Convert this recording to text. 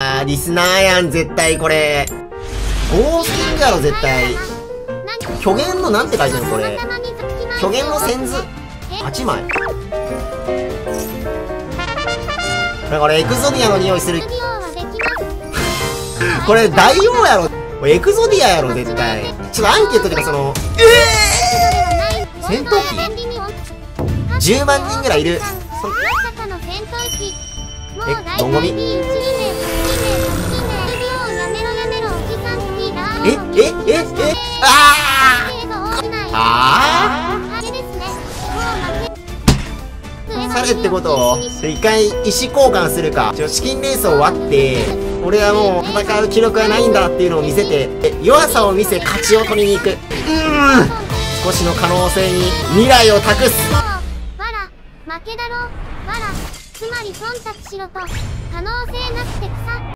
あー、リスナーやん、絶対これ。ゴースティングやろ、絶対。虚言のなんて書いてんのこれ。虚言の線図。8枚。これ、エクゾディアの匂いする。これ、大王やろ。エクゾディアやろ、絶対。ちょっとアンケートとかその、えー、戦闘機 ?10 万人ぐらいいる。え、どんごみえ、え、え、え、あーあーされってこと一回意思交換するか。資金レースを割って、俺はもう戦う気力はないんだっていうのを見せて、弱さを見せ勝ちを取りに行く。うーん少しの可能性に未来を託す。わら、負けだろ。わら、つまり忖度しろと、可能性なくて草。